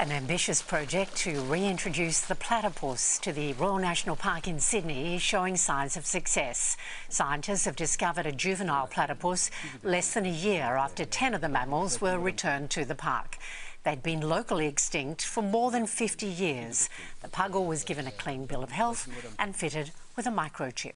An ambitious project to reintroduce the platypus to the Royal National Park in Sydney is showing signs of success. Scientists have discovered a juvenile platypus less than a year after 10 of the mammals were returned to the park. They'd been locally extinct for more than 50 years. The puggle was given a clean bill of health and fitted with a microchip.